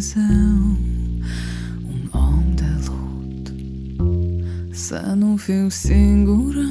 Dumnezeu un om de lut. Să nu fiu singură.